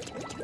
you